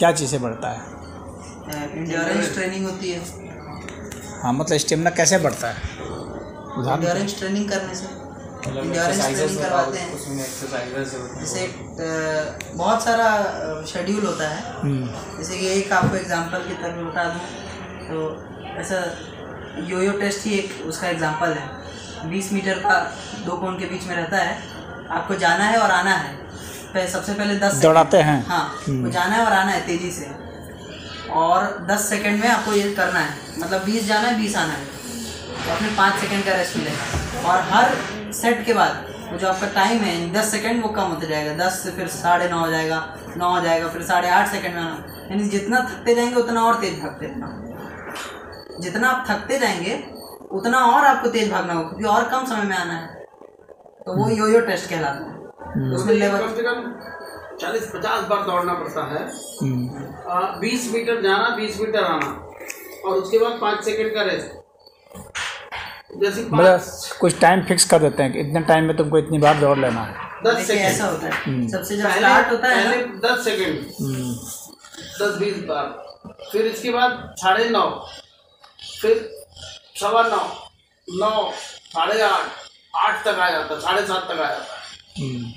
क्या चीज़ से बढ़ता है? इंड्योरेंस ट्रेनिंग होती है। हाँ मतलब स्टेमिना कैसे बढ़ता है? इंड्योरेंस ट्रेनिंग करने से। मतलब एक्सरसाइजेस training करवाते हैं। उसमें एक्सरसाइजेस होती हैं। जैसे बहुत सारा शेड्यूल होता है। हम्म, जैसे कि एक आपको एग्जांपल की तरह बता दूँ तो ऐसा यो यो टेस्ट ही एक उसका एग्जांपल है। बीस मीटर का दो कोन के बीच में रहता है। आपको जाना है और आना है। पहले सबसे पहले दस दौड़ाते हैं। हाँ वो जाना है और आना है तेज़ी से। और दस सेकंड में आपको ये करना है। मतलब बीस जाना है बीस आना है। तो अपने पाँच सेकंड का रेस्ट मिलेगा और हर सेट के बाद वो जो आपका टाइम है दस सेकंड वो कम होता जाएगा। दस से फिर साढ़े नौ हो जाएगा नौ हो जाएगा फिर साढ़े आठ सेकंड में आना। यानी जितना थकते जाएँगे उतना और तेज भागते रहना। जितना आप थकते जाएँगे उतना और आपको तेज भागना होगा क्योंकि और कम समय में आना है। तो वो यो यो टेस्ट कहलाता है। उसमें लेवल कम से कम चालीस पचास बार दौड़ना पड़ता है। हम्म, बीस मीटर जाना बीस मीटर आना और उसके बाद पाँच सेकंड का रेस्ट जैसे मतलब कुछ टाइम फिक्स कर देते हैं कि इतने टाइम में तुमको इतनी बार दौड़ लेना है। दस सेकंड ऐसा होता है। सबसे जब स्टार्ट होता है पहले दस सेकंड हम्म, दस बीस बार। फिर इसके बाद साढ़े नौ। फिर सवा नौ। नौ साढ़े आठ। आठ तक आ जाता है साढ़े सात तक आ जाता है। हम्म,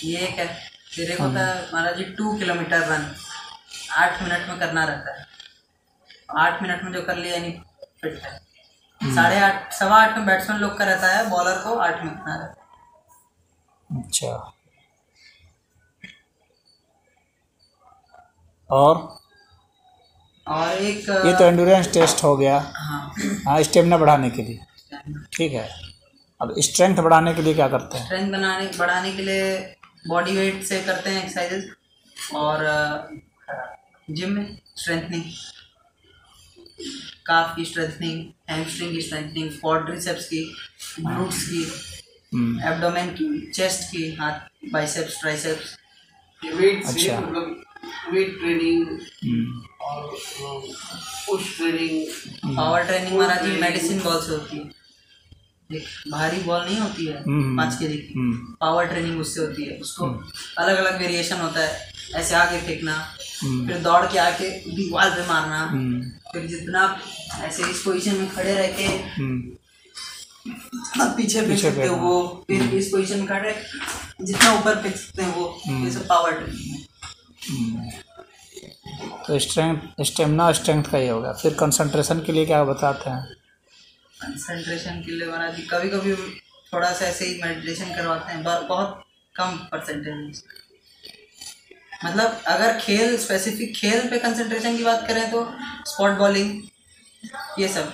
ये एक है। फिर एक होता है। Maharaj ji two kilometre run आठ मिनट में करना रहता है। आठ मिनट में जो कर लिया यानी फिट है। साढ़े आठ सवा आठ में बैट्समैन लोग का रहता है बॉलर को आठ में करना रहता है। अच्छा। और? और एक ये तो एंडोरेंस टेस्ट हो गया। हाँ। हाँ स्टेमिना बढ़ाने के लिए। ठीक है। अब स्ट्रेंथ बढ़ाने के लिए क्या करते हैं? स्ट्रेंथ बनाने बढ़ाने के लिए बॉडी वेट से करते हैं एक्सरसाइजेस और जिम में स्ट्रेंथनिंग काफ की स्ट्रेंथनिंग हैमस्ट्रिंग की स्ट्रेंथनिंग क्वाड्रिसेप्स की ग्लूट्स की एब्डोमेन की चेस्ट की हाथ बाइसेप्स ट्राइसेप्स वेट से। मतलब वेट ट्रेनिंग और push training power training Maharaj medicine ball से होती है। भारी बॉल नहीं होती है हम्म। पाँच के जी की हम्म, पावर ट्रेनिंग उससे होती है। उसको अलग अलग वेरिएशन होता है। ऐसे आगे फेंकना हम्म, फिर दौड़ के आके दीवार पे मारना। हम्म, फिर जितना ऐसे इस पोजीशन में खड़े रह के हम्म, आप पीछे फेंक पीछे सकते हो वो। फिर इस पोजीशन में खड़े जितना ऊपर फेंक सकते हैं वो। ये सब पावर ट्रेनिंग है। हम्म। तो स्ट्रेंथ स्टेमिना स्ट्रेंथ का ही होगा। फिर कंसंट्रेशन के लिए क्या बताते हैं? कंसंट्रेशन के लिए महाराज जी कभी कभी थोड़ा सा ऐसे ही मेडिटेशन करवाते हैं। बहुत कम परसेंटेज मतलब अगर खेल स्पेसिफिक खेल पे कंसंट्रेशन की बात करें तो स्पॉट बॉलिंग ये सब।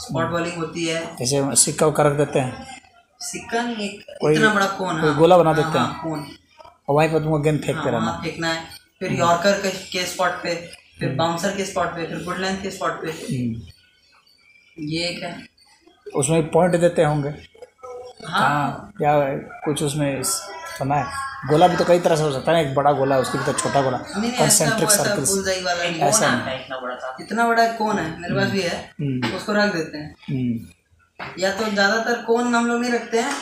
स्पॉट बॉलिंग होती है। जैसे सिक्का उक्का रख देते हैं। सिक्कन एक कोई- इतना बड़ा कोन कोई हाँ, गोला बना हाँ, देते हाँ, हैं। कोन। और वहीं पर तुमको गेंद हाँ, फेंकते रहना। फेंकना है। फिर यॉर्कर के, के स्पॉट पे फिर बाउंसर के स्पॉट पे फिर गुड लेंथ के स्पॉट पे। हम्म, ये एक है उसमें पॉइंट देते होंगे। हाँ। क्या है, कुछ उसमें इस- है गोला भी तो कई तरह से हो सकता है एक बड़ा गोला उसके भीतर छोटा गोला। कंसेंट्रिक वो ऐसा। है। इतना बड़ा था। इतना बड़ा कोन है मेरे पास भी है। हम्म, उसको रख देते हैं। हम्म, या तो ज़्यादातर कोन हम लोग नहीं रखते हैं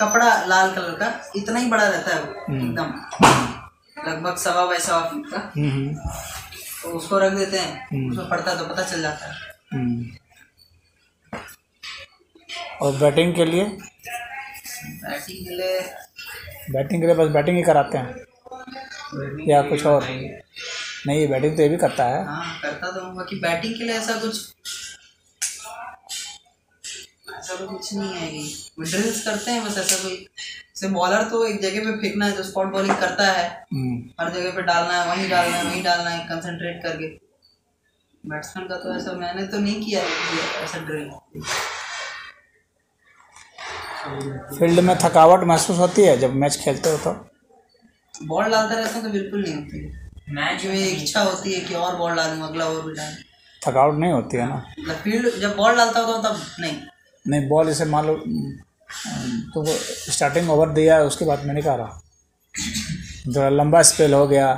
कपड़ा लाल कलर का इतना ही बड़ा रहता है वो एकदम। लगभग सवा बाई सवा फीट का। हम्म, हम्म, तो उसको रख देते हैं। उसमें पड़ता तो पता चल जाता है। हम्म। और बैटिंग के लिए? बैटिंग के लिए बैटिंग के लिए बस बैटिंग ही कराते हैं? या कुछ और? नहीं। बैटिंग तो ये भी करता है। हाँ करता तो हूँ बाकी बैटिंग के लिए ऐसा कुछ ऐसा तो कुछ नहीं है ड्रिल्स करते हैं बस ऐसा कोई जैसे बॉलर तो एक जगह पे फेंकना है जो स्पॉट बॉलिंग करता है हम्म, हर जगह पे डालना है वहीं डालना है वहीं डालना है कंसंट्रेट करके। बैट्समैन का तो ऐसा मैंने तो नहीं किया ऐसा ड्रिल फ़ील्ड में थकावट महसूस होती है जब मैच खेलते हो तो? बॉल डालता रहता हूँ तो बिल्कुल नहीं होती। है मैच में इच्छा होती है कि और बॉल डालूँ अगला ओवर भी डालूँ। थकावट नहीं होती है ना? मतलब फ़ील्ड जब बॉल डालता होता हूँ तब नहीं। नहीं बॉल जैसे मान लो तो वो स्टार्टिंग ओवर दिया है उसके बाद मैंने कहा रहा। थोड़ा लंबा स्पेल हो गया।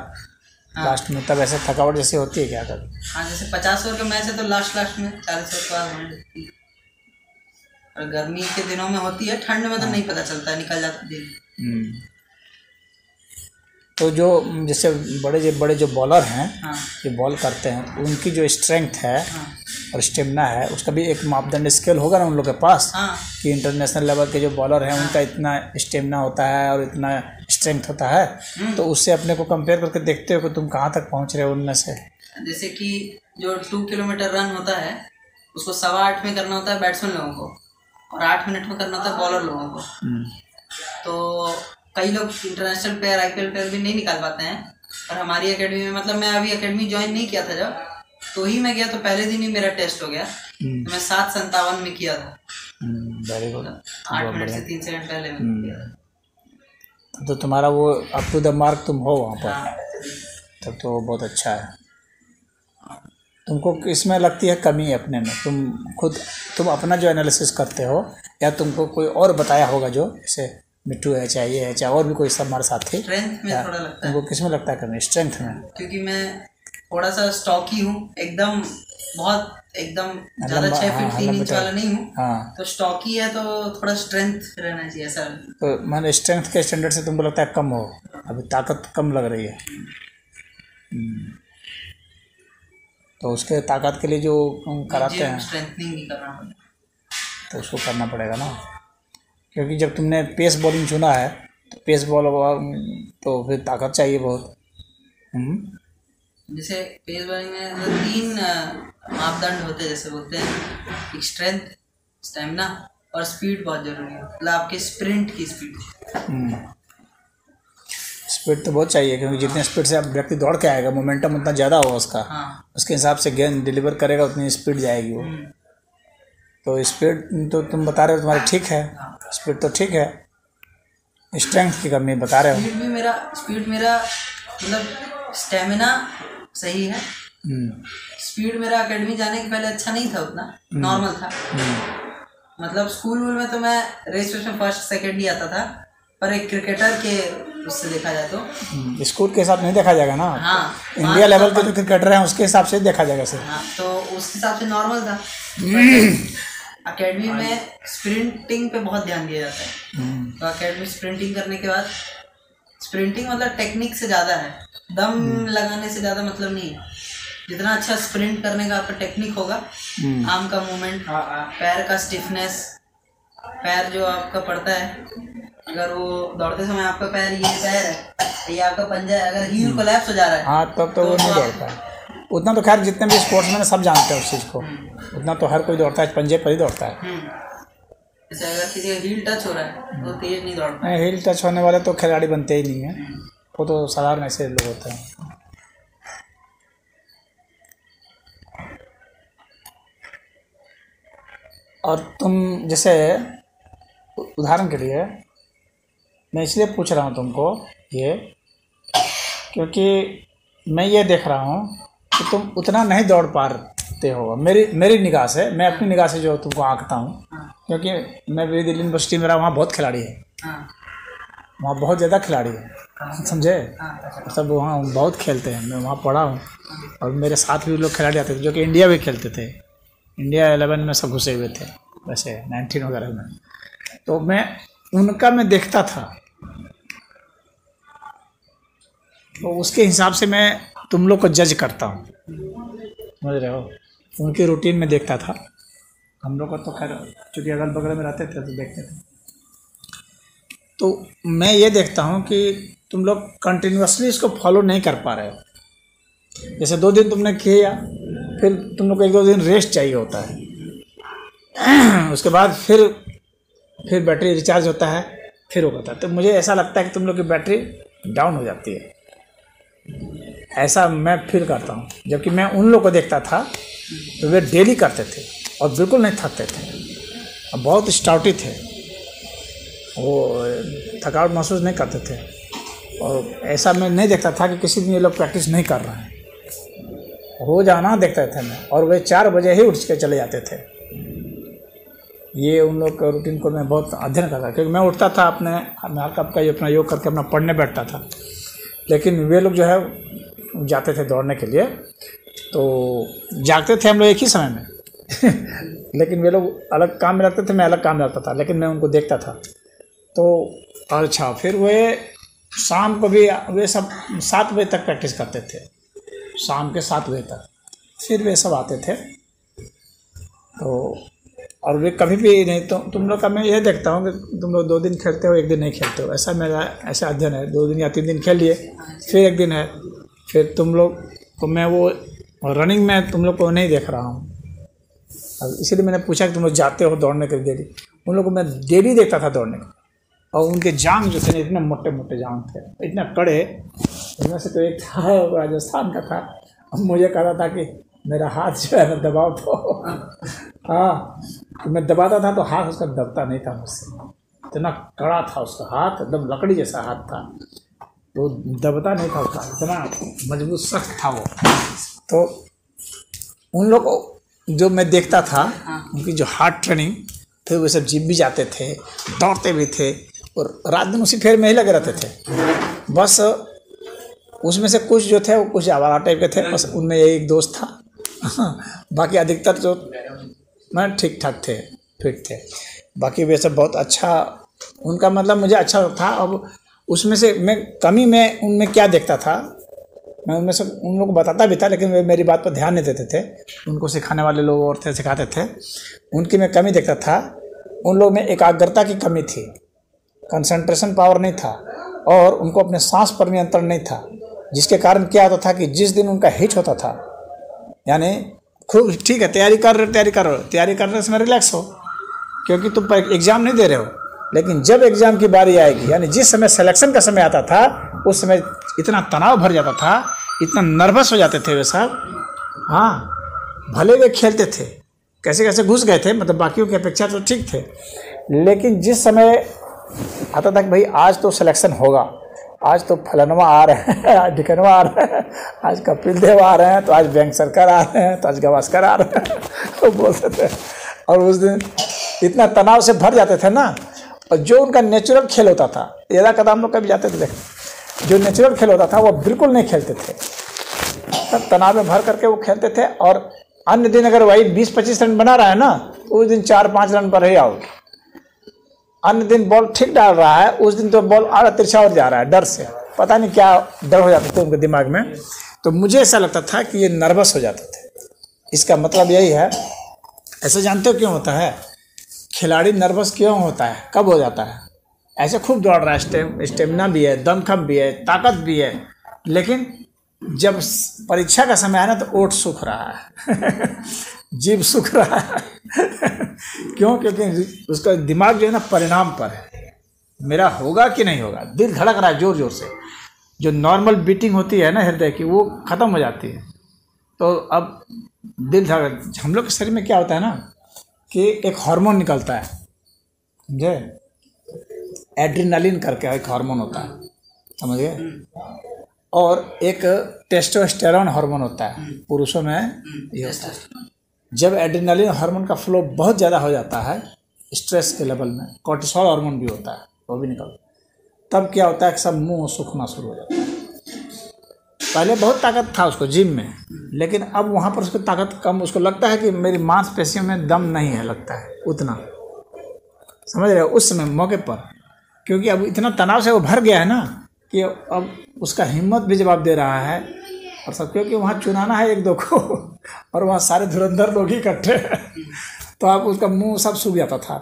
लास्ट में तब ऐसे थकावट जैसे होती है क्या कभी? हाँ जैसे पचास ओवर के मैच है तो लास्ट लास्ट में चालीस ओवर का होने और गर्मी के दिनों में होती है ठंड में तो नहीं पता चलता निकल जाता दिन। हम्म, तो जो जैसे बड़े जो बड़े जो बॉलर हैं हाँ। जो बॉल करते हैं उनकी जो स्ट्रेंथ है हाँ। और स्टेमिना है उसका भी एक मापदंड स्केल होगा ना उन लोग के पास हाँ। कि इंटरनेशनल लेवल के जो बॉलर हैं उनका इतना स्टेमिना होता है और इतना स्ट्रेंथ होता है। तो उससे अपने को कंपेयर करके देखते हो कि तुम कहाँ तक पहुँच रहे हो उनमें से। जैसे कि जो टू किलोमीटर रन होता है उसको सवा आठ में करना होता है बैट्समैन लोगों को और आठ मिनट में करना होता है बॉलर लोगों को। हम्म, तो कई लोग इंटरनेशनल प्लेयर आईपीएल प्लेयर भी नहीं निकाल पाते हैं। और हमारी अकेडमी में मतलब मैं अभी एकेडमी ज्वाइन नहीं किया था जब तो ही मैं गया तो पहले दिन ही मेरा टेस्ट हो गया। हम्म, तो मैं सात संतावन में किया था। वेरी गुड आठ मिनट से तीन सेकंड पहले में किया था। तो तुम्हारा वो अप टू द मार्क तुम हो वहाँ पर। हाँ, तब तो बहुत अच्छा है। तुमको इसमें लगती है कमी अपने में? तुम खुद तुम अपना जो एनालिसिस करते हो या तुमको कोई और बताया होगा जो जैसे मिट्टू है चाहे ये है चाहे और भी कोई सब हमारे साथी स्ट्रेंथ में थोड़ा लगता है। तुमको किसमें लगता है कमी स्ट्रेंथ में। क्योंकि मैं थोड़ा सा स्टॉकी हूँ एकदम बहुत एकदम ज़्यादा लंबा, छह हाँ, फीट हाँ, तीन इंच वाला नहीं हूँ। हाँ। तो स्टॉकी है तो थोड़ा स्ट्रेंथ रहना चाहिए ऐसा तो मैंने स्ट्रेंथ के स्टैंडर्ड से तुमको लगता है कम हो? अभी ताकत कम लग रही है। हम्म। तो उसके ताकत के लिए जो कराते हैं। स्ट्रेंथनिंग नहीं करना पड़ेगा। तो उसको करना पड़ेगा ना? क्योंकि जब तुमने पेस बॉलिंग चुना है तो पेस बॉल तो फिर ताकत चाहिए बहुत। हम्म, जैसे पेस बॉलिंग में तीन मापदंड होते हैं जैसे बोलते हैं स्ट्रेंथ स्टेमिना और स्पीड बहुत ज़रूरी है। मतलब आपके स्प्रिंट की स्पीड हम्म। स्पीड तो बहुत चाहिए क्योंकि जितने स्पीड से आप व्यक्ति दौड़ के आएगा मोमेंटम उतना ज़्यादा होगा उसका। हाँ। उसके हिसाब से गेंद डिलीवर करेगा उतनी स्पीड जाएगी वो। हम्म, तो स्पीड तो तुम बता रहे हो तुम्हारी ठीक है? स्पीड तो ठीक है। स्ट्रेंथ की कमी बता रहे हो। स्पीड भी मेरा स्पीड मेरा मतलब स्टेमिना सही है। हम्म, स्पीड मेरा एकेडमी जाने के पहले अच्छा नहीं था उतना। नॉर्मल था। हम्म, मतलब स्कूल में तो मैं रेस वेस में फ़र्स्ट सेकेंड ही आता था। पर एक क्रिकेटर के उससे देखा जाए तो। हम्म, स्कूल के हिसाब नहीं देखा जाएगा ना? हाँ। इंडिया लेवल के जो क्रिकेटर हैं उसके हिसाब से देखा जाएगा सर हाँ तो उस हिसाब से नॉर्मल था। अकेडमी में स्प्रिंटिंग पे बहुत ध्यान दिया जाता है। हम्म, तो अकेडमी स्प्रिंटिंग करने के बाद स्प्रिंटिंग मतलब टेक्निक से ज़्यादा है। दम लगाने से ज़्यादा मतलब नहीं है। जितना अच्छा स्प्रिंट करने का आपका टेक्निक होगा हम्म, आर्म का मूवमेंट पैर का स्टिफनेस पैर जो आपका पड़ता है अगर वो दौड़ते समय आपका पैर ये पैर है ये आपका पंजा है अगर हील कोलैप्स हो जा रहा है हाँ तब तो तो वो नहीं दौड़ता। है उतना तो खैर जितने भी स्पोर्ट्समैन हैं सब जानते हैं उस चीज़ को। उतना तो हर कोई दौड़ता है पंजे पर ही दौड़ता है। हम्म। हील टच हो रहा है तो तेज नहीं दौड़ नहीं हील टच होने वाले तो खिलाड़ी बनते ही नहीं हैं। वो तो साधारण ऐसे लोग होते हैं। और तुम जैसे उदाहरण के लिए मैं इसलिए पूछ रहा हूँ तुमको ये क्योंकि मैं ये देख रहा हूँ कि तुम उतना नहीं दौड़ पाते हो। मेरी मेरी निगाह से, मैं अपनी निगाह से जो तुमको आंकता हूँ, क्योंकि मैं भी दिल्ली यूनिवर्सिटी में रहा वहाँ बहुत खिलाड़ी है। वहाँ बहुत ज़्यादा खिलाड़ी है। समझे? सब वहाँ बहुत खेलते हैं। मैं वहाँ पढ़ा हूँ और मेरे साथ भी लोग खिलाड़ी आते थे, जो कि इंडिया भी खेलते थे। इंडिया एलेवन में सब घुसे हुए थे, वैसे नाइनटीन वगैरह में। तो मैं, उनका मैं देखता था। तो उसके हिसाब से मैं तुम लोग को जज करता हूँ। समझ रहे हो? उनकी रूटीन में देखता था। हम लोग का तो खैर, चूँकि अगल बगल में रहते थे तो देखते थे। तो मैं ये देखता हूँ कि तुम लोग कंटिन्यूसली इसको फॉलो नहीं कर पा रहे हो। जैसे दो दिन तुमने किया, फिर तुम लोग को एक दो दिन रेस्ट चाहिए होता है। उसके बाद फिर फिर बैटरी रिचार्ज होता है, फिर वो होता है। तो मुझे ऐसा लगता है कि तुम लोग की बैटरी डाउन हो जाती है। ऐसा मैं फील करता हूँ। जबकि मैं उन लोग को देखता था तो वे डेली करते थे और बिल्कुल नहीं थकते थे। और बहुत स्टाउटी थे। वो थकावट महसूस नहीं करते थे। और ऐसा मैं नहीं देखता था कि किसी दिन ये लोग प्रैक्टिस नहीं कर रहे हैं। रोज़ाना देखते थे मैं, और वे चार बजे ही उठ के चले जाते थे। ये उन लोग का रूटीन को मैं बहुत अध्ययन करता क्योंकि मैं उठता था अपने हल्का ये अपना योग करके अपना पढ़ने बैठता था। लेकिन वे लोग जो है जाते थे दौड़ने के लिए। तो जागते थे हम लोग एक ही समय में। लेकिन वे लोग अलग काम में लगते थे, मैं अलग काम में लगता था, लेकिन मैं उनको देखता था। तो अच्छा फिर वे शाम को भी, वे सब सात बजे तक प्रैक्टिस करते थे। शाम के सात बजे तक। फिर वे सब आते थे। तो और वे कभी भी नहीं तो तुम लोग का मैं ये देखता हूँ कि तुम लोग दो दिन खेलते हो, एक दिन नहीं खेलते हो। ऐसा मेरा, ऐसा अध्ययन है। दो दिन या तीन दिन खेल लिए फिर एक दिन है। फिर तुम लोग को मैं वो रनिंग में तुम लोग को नहीं देख रहा हूँ। अब इसीलिए मैंने पूछा कि तुम लोग जाते हो दौड़ने के लिए डेली उन लोगों को मैं डेली देखता था दौड़ने के। और उनके जांग जो थे इतने मोटे मोटे जांग थे। इतने कड़े। उनमें से तो एक था राजस्थान का था। अब मुझे कह रहा था कि मेरा हाथ जो है ना दबाओ तो। हाँ तो मैं दबाता था तो हाथ उसका दबता नहीं था मुझसे। इतना कड़ा था उसका हाथ, एकदम लकड़ी जैसा हाथ था। तो दबता नहीं था उसका इतना मज़बूत सख्त था वो। तो उन लोग जो मैं देखता था उनकी जो हार्ड ट्रेनिंग थे वो सब जिम भी जाते थे दौड़ते भी थे और रात दिन उसी फेर में ही लगे रहते थे। बस उसमें से कुछ जो थे वो कुछ आवारा टाइप के थे बस उनमें एक दोस्त था। बाकी अधिकतर जो मैं ठीक ठाक थे फिट थे। बाकी वे सब बहुत अच्छा उनका मतलब मुझे अच्छा था। अब उसमें से मैं, कमी में उनमें क्या देखता था? मैं उनमें से, उन लोगों को बताता भी था, लेकिन वे मेरी बात पर ध्यान नहीं देते थे। उनको सिखाने वाले लोग और थे, सिखाते थे। उनकी मैं कमी देखता था। उन लोग में एकाग्रता की कमी थी। कंसंट्रेशन पावर नहीं था और उनको अपने सांस पर नियंत्रण नहीं था, जिसके कारण क्या होता था कि जिस दिन उनका हिट होता था, यानी खूब, ठीक है, तैयारी कर रहे तैयारी कर रहे तैयारी करने से रिलैक्स हो, क्योंकि तुम एग्ज़ाम नहीं दे रहे हो। लेकिन जब एग्ज़ाम की बारी आएगी, यानी जिस समय सिलेक्शन का समय आता था, उस समय इतना तनाव भर जाता था, इतना नर्वस हो जाते थे वे साहब हाँ भले वे खेलते थे, कैसे कैसे घुस गए थे मतलब बाकियों की अपेक्षा तो ठीक थे। लेकिन जिस समय आता था कि भाई, आज तो सिलेक्शन होगा, आज तो फलनवा आ रहे हैं, आज ढिकनवा आ रहे हैं, आज कपिल देव आ रहे हैं तो आज बैंक सरकार आ रहे हैं तो आज गवास्कर आ रहे हैं तो बोलते थे। और उस दिन इतना तनाव से भर जाते थे ना और जो उनका नेचुरल खेल होता था, यदा कदा हम लोग कभी जाते थे, देख, जो नेचुरल खेल होता था, वो बिल्कुल नहीं खेलते थे। तब तनाव में भर करके वो खेलते थे और अन्य दिन अगर वही बीस पच्चीस रन बना रहा है ना, उस दिन चार पाँच रन पर ही आउट अन्य दिन बॉल ठीक डाल रहा है, उस दिन तो बॉल आड़ा तिरछा और जा रहा है, डर से। पता नहीं क्या डर हो जाता था उनके दिमाग में। तो मुझे ऐसा लगता था कि ये नर्वस हो जाते थे। इसका मतलब यही है, ऐसा जानते हो क्यों होता है? खिलाड़ी नर्वस क्यों होता है? कब हो जाता है? ऐसे खूब दौड़ रहा है स्टेम स्टेमिना भी है, दमखम भी है, ताकत भी है, लेकिन जब परीक्षा का समय है ना तो ओट सूख रहा है। जीव सूख रहा है। क्यों? क्योंकि उसका दिमाग जो है ना, परिणाम पर है। मेरा होगा कि नहीं होगा? दिल धड़क रहा है ज़ोर ज़ोर से। जो नॉर्मल बीटिंग होती है ना हृदय की, वो ख़त्म हो जाती है। तो अब दिल धड़क, हम लोग के शरीर में क्या होता है ना कि एक हार्मोन निकलता है। समझे? एड्रीनालिन करके एक हार्मोन होता है। समझ? गए और एक टेस्टोस्टेरॉन हार्मोन होता है। पुरुषों में ये होता है। जब एड्रीनालिन हार्मोन का फ्लो बहुत ज़्यादा हो जाता है स्ट्रेस के लेवल में कॉर्टिसोल हार्मोन भी होता है, वो भी निकलता है। तब क्या होता है? कि सब मुँह सूखना शुरू हो जाता है। पहले बहुत ताकत था उसको जिम में, लेकिन अब वहाँ पर उसकी ताकत कम, उसको लगता है कि मेरी मांसपेशियों में दम नहीं है, लगता है, उतना। समझ रहे हो? उस समय, मौके पर। क्योंकि अब इतना तनाव से वो भर गया है ना, कि अब उसका हिम्मत भी जवाब दे रहा है। और सब, क्योंकि वहाँ चुनाना है एक दो को, और वहाँ सारे धुरंधर लोग ही इकट्ठे हैं। तो आप उसका मुँह सब सूख जाता था।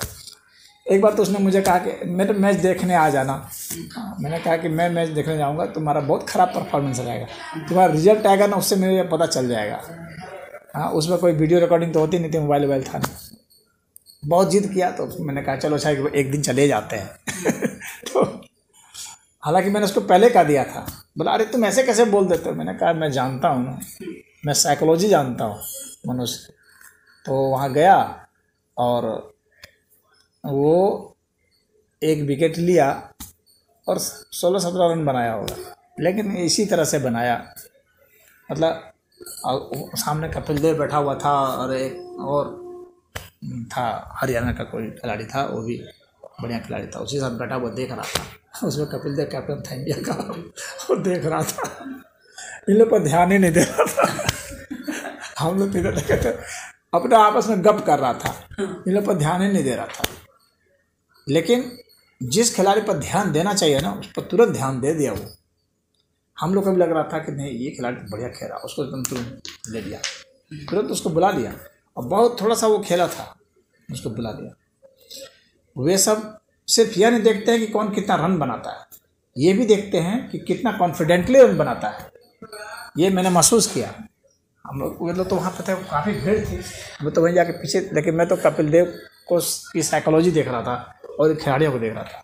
एक बार तो उसने मुझे कहा कि मेरे मैच देखने आ जाना। मैंने कहा कि मैं मैच देखने जाऊँगा तुम्हारा बहुत ख़राब परफॉर्मेंस रहेगा तुम्हारा रिज़ल्ट आएगा ना उससे मुझे पता चल जाएगा। हाँ उसमें कोई वीडियो रिकॉर्डिंग तो होती नहीं थी मोबाइल वोबाइल था नहीं। बहुत जिद किया तो मैंने कहा चलो अच्छा एक दिन चले जाते हैं। तो हालाँकि मैंने उसको पहले कह दिया था। बोला अरे तुम ऐसे कैसे बोल देते हो? मैंने कहा मैं जानता हूँ ना। मैं साइकोलॉजी जानता हूँ मनुष्य। तो वहाँ गया और वो एक विकेट लिया और सोलह सत्रह रन बनाया होगा। लेकिन इसी तरह से बनाया। मतलब सामने कपिल देव बैठा हुआ था और एक और था, हरियाणा का कोई खिलाड़ी था, वो भी बढ़िया खिलाड़ी था। उसी साथ बैठा हुआ देख रहा था। उसमें कपिल देव कैप्टन था इंडिया का और देख रहा था। इन लोग पर ध्यान ही नहीं दे रहा था। हम लोग इधर अपने आपस में गप कर रहा था। इन लोग पर ध्यान ही नहीं दे रहा था। लेकिन जिस खिलाड़ी पर ध्यान देना चाहिए ना, उस पर तुरंत ध्यान दे दिया वो। हम लोग को भी लग रहा था कि नहीं, ये खिलाड़ी तो बढ़िया खेला, उसको एकदम तुरंत ले लिया। तुरंत उसको बुला लिया और बहुत थोड़ा सा वो खेला था, उसको बुला लिया वे सब सिर्फ़ यह नहीं देखते हैं कि कौन कितना रन बनाता है। ये भी देखते हैं कि कितना कॉन्फिडेंटली रन बनाता है। ये मैंने महसूस किया। हम लोग, वे लोग तो वहाँ पर थे काफ़ी भीड़ थी। मैं तो वहीं जाके पीछे, लेकिन मैं तो कपिल देव को, की साइकोलॉजी देख रहा था। और खिलाड़ियों को देख रहा था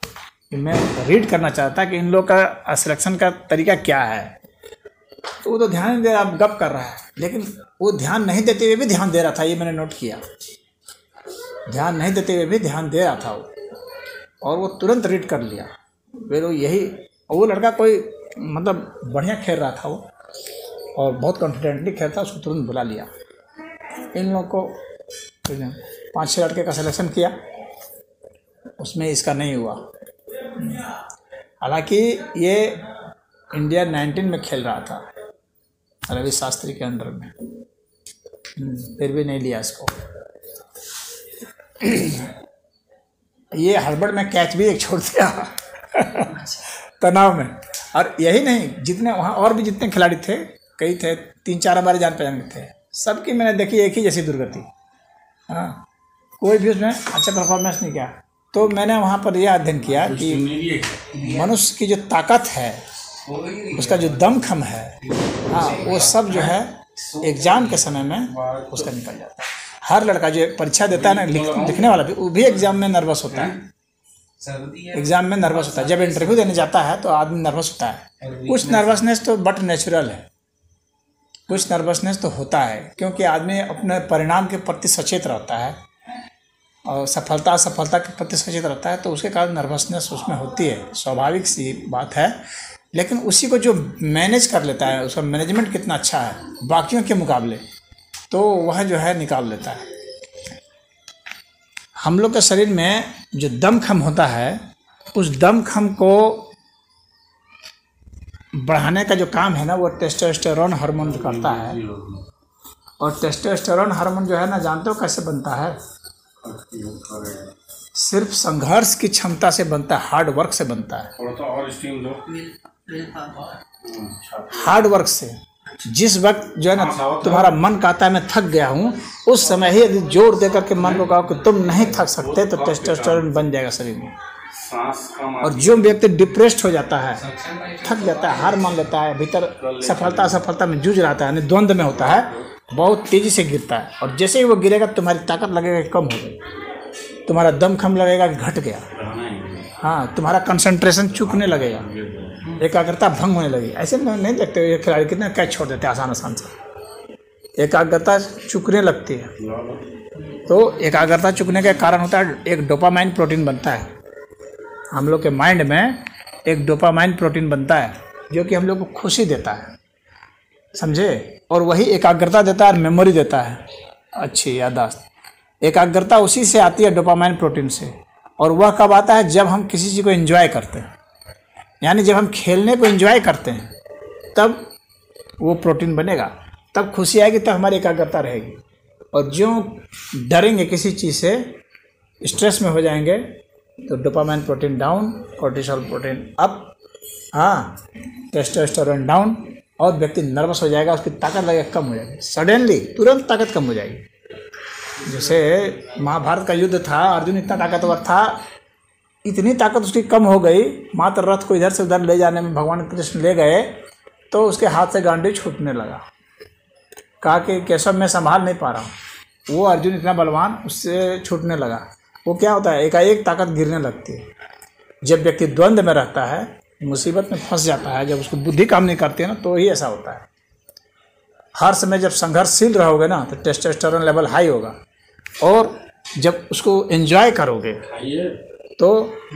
कि मैं रीड करना चाहता कि इन लोग का सिलेक्शन का तरीका क्या है। तो वो तो ध्यान नहीं दे रहा गप कर रहा है। लेकिन वो ध्यान नहीं देते हुए भी ध्यान दे रहा था, ये मैंने नोट किया। ध्यान नहीं देते हुए भी ध्यान दे रहा था वो। और वो तुरंत रीड कर लिया। फिर वो यही वो लड़का कोई मतलब बढ़िया खेल रहा था वो, और बहुत कॉन्फिडेंटली खेलता उसको तुरंत बुला लिया। इन लोगों को पाँच छः लड़के का सिलेक्शन किया। उसमें इसका नहीं हुआ। हालाँकि ये इंडिया 19 में खेल रहा था रवि शास्त्री के अंडर में। हम्म, फिर भी नहीं लिया इसको। ये हड़बड़ में कैच भी एक छोड़ दिया। तनाव में। और यही नहीं जितने वहाँ और भी जितने खिलाड़ी थे कई थे तीन चार हमारे जान पहचान थे सबकी मैंने देखी एक ही जैसी दुर्गति। हाँ कोई भी उसमें अच्छा परफॉर्मेंस नहीं किया। तो मैंने वहाँ पर यह अध्ययन किया कि मनुष्य की जो ताकत है उसका जो दमखम है हाँ वो सब जो है एग्ज़ाम के समय में उसका निकल जाता है। हर लड़का जो परीक्षा देता है ना लिख, लिखने वाला भी वो भी एग्ज़ाम में नर्वस होता है। एग्ज़ाम में नर्वस होता है। जब इंटरव्यू देने जाता है तो आदमी नर्वस होता है। कुछ नर्वसनेस तो बट नेचुरल है। कुछ नर्वसनेस तो होता है क्योंकि आदमी अपने परिणाम के प्रति सचेत रहता है। और सफलता असफलता के प्रति सचेत रहता है तो उसके कारण नर्वसनेस उसमें होती है। स्वाभाविक सी बात है। लेकिन उसी को जो मैनेज कर लेता है, उसका मैनेजमेंट कितना अच्छा है, बाकियों के मुकाबले तो वह जो है निकाल लेता है। हम लोग के शरीर में जो दमखम होता है, उस दमखम को बढ़ाने का जो काम है ना, वो टेस्टोस्टेरोन हार्मोन करता है। और टेस्टोस्टेरोन हार्मोन जो है ना, जानते हो कैसे बनता है? सिर्फ़ संघर्ष की क्षमता से बनता है हार्ड वर्क से बनता है। थोड़ा सा और स्टीम दो। Will will power hard work से। जिस वक्त जो है ना तुम्हारा मन कहता है मैं थक गया हूँ उस समय ही यदि ज़ोर दे करके मन को कहो कि तुम नहीं थक सकते तो टेस्टोस्टेरोन बन जाएगा शरीर में। और जो व्यक्ति डिप्रेस्ड हो जाता है थक जाता है हार मान लेता है भीतर सफलता असफलता में जूझ रहा है यानी द्वंद्व में होता है बहुत तेज़ी से गिरता है। और जैसे ही वो गिरेगा, तुम्हारी ताकत लगेगा कम हो गई। तुम्हारा दम खम लगेगा घट गया। हाँ तुम्हारा कंसंट्रेशन चूकने लगेगा। एकाग्रता भंग होने लगी ऐसे नहीं देखते ये खिलाड़ी कितने कैच छोड़ देते हैं आसान आसान से। एकाग्रता चुकने लगती है। तो एकाग्रता चुकने का कारण होता है, एक डोपामाइन प्रोटीन बनता है। हम लोग के माइंड में एक डोपामाइन प्रोटीन बनता है, जो कि हम लोग को खुशी देता है। समझे? और वही एकाग्रता देता है और मेमोरी देता है। अच्छी यादाश्त एकाग्रता उसी से आती है डोपामाइन प्रोटीन से। और वह कब आता है? जब हम किसी चीज़ को एंजॉय करते हैं। यानी जब हम खेलने को एंजॉय करते हैं, तब वो प्रोटीन बनेगा। तब खुशी आएगी, तब हमारी एकाग्रता रहेगी। और जो डरेंगे किसी चीज़ से स्ट्रेस में हो जाएँगे तो dopamine protein down cortisol protein up हाँ टेस्टोस्टेरोन डाउन और व्यक्ति नर्वस हो जाएगा, उसकी ताकत लगेगा, कम हो जाएगी। सडनली तुरंत ताकत कम हो जाएगी। जैसे महाभारत का युद्ध था, अर्जुन इतना ताकतवर था, इतनी ताकत उसकी कम हो गई, मात्र रथ को इधर से उधर ले जाने में भगवान कृष्ण ले गए तो उसके हाथ से गांडी छूटने लगा। कहा कि, केशव, मैं संभाल नहीं पा रहा हूँ। वो अर्जुन इतना बलवान, उससे छूटने लगा। वो क्या होता है, एकाएक ताकत गिरने लगती है। जब व्यक्ति द्वंद्व में रहता है मुसीबत में फंस जाता है, जब उसको बुद्धि काम नहीं करती है ना तो ही ऐसा होता है। हर समय जब संघर्षशील रहोगे ना तो टेस्टोस्टेरोन लेवल हाई होगा। और जब उसको एंजॉय करोगे तो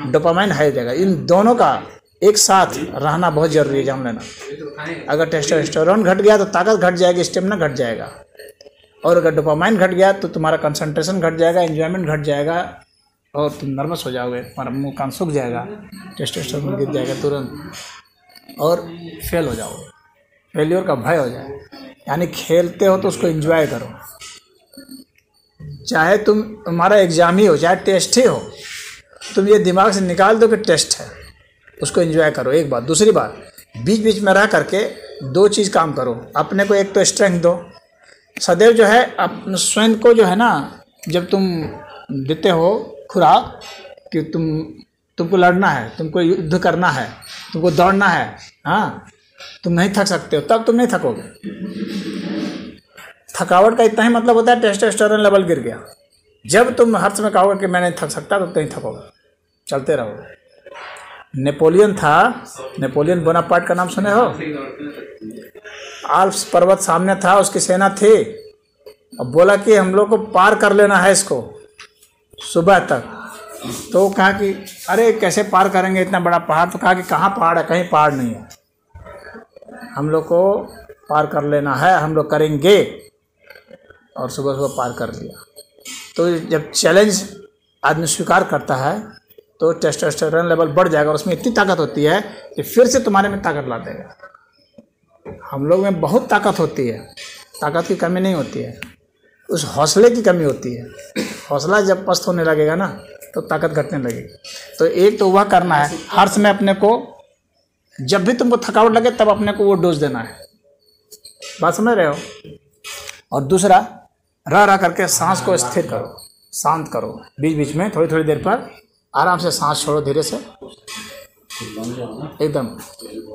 डोपामाइन हाई जाएगा। इन दोनों का एक साथ रहना बहुत ज़रूरी है जान लेना अगर टेस्टोस्टेरोन घट गया तो ताकत घट जाएगी स्टेमिना घट जाएगा। और अगर डोपामाइन घट गया तो तुम्हारा कंसंट्रेशन घट जाएगा एंजॉयमेंट घट जाएगा। और तुम नर्वस हो जाओगे, तुम्हारा मुँह कान सूख जाएगा टेस्टोस्टेरोन गिर जाएगा तुरंत, और फेल हो जाओगे। फेल्योर का भय हो जाए। यानी खेलते हो तो उसको एंजॉय करो। चाहे तुम, तुम्हारा एग्ज़ाम ही हो, चाहे टेस्ट ही हो, तुम ये दिमाग से निकाल दो कि टेस्ट है, उसको एंजॉय करो, एक बात। दूसरी बात बीच बीच में रह करके दो चीज़ काम करो। अपने को एक तो स्ट्रेंथ दो। सदैव जो है, अपने स्वयं को जो है ना, जब तुम देते हो खुराक कि तुम, तुमको लड़ना है, तुमको युद्ध करना है, तुमको दौड़ना है हाँ? तुम नहीं थक सकते हो, तब तुम नहीं थकोगे। थकावट का इतना ही मतलब होता है टेस्टोस्टेरोन लेवल गिर गया। जब तुम हर समय कहोगे कि मैं नहीं थक सकता तो नहीं थकोगे। चलते रहोगे नेपोलियन था, नेपोलियन बोनापार्ट का नाम सुने हो? आल्प्स पर्वत सामने था, उसकी सेना थी। अब बोला कि हम लोग को पार कर लेना है इसको। सुबह तक। तो कहा कि, अरे, कैसे पार करेंगे इतना बड़ा पहाड़? तो कहा कि, कहाँ पहाड़ है? कहीं पहाड़ नहीं है। हम लोग को पार कर लेना है, हम लोग करेंगे। और सुबह सुबह पार कर लिया। तो जब चैलेंज आदमी स्वीकार करता है तो टेस्टोस्टेरोन लेवल बढ़ जाएगा और उसमें इतनी ताकत होती है कि फिर से तुम्हारे में ताकत ला देगा। हम लोग में बहुत ताकत होती है। ताकत की कमी नहीं होती है। उस हौसले की कमी होती है। हौसला जब पस्त होने लगेगा ना तो ताकत घटने लगेगी। तो एक तो वह करना है, हर समय अपने को, जब भी तुमको थकावट लगे, तब अपने को वो डोज देना है। बात समझ रहे हो? और दूसरा, रह रह करके सांस को स्थिर करो, शांत करो। बीच बीच में थोड़ी थोड़ी देर पर, आराम से सांस छोड़ो धीरे से। एकदम।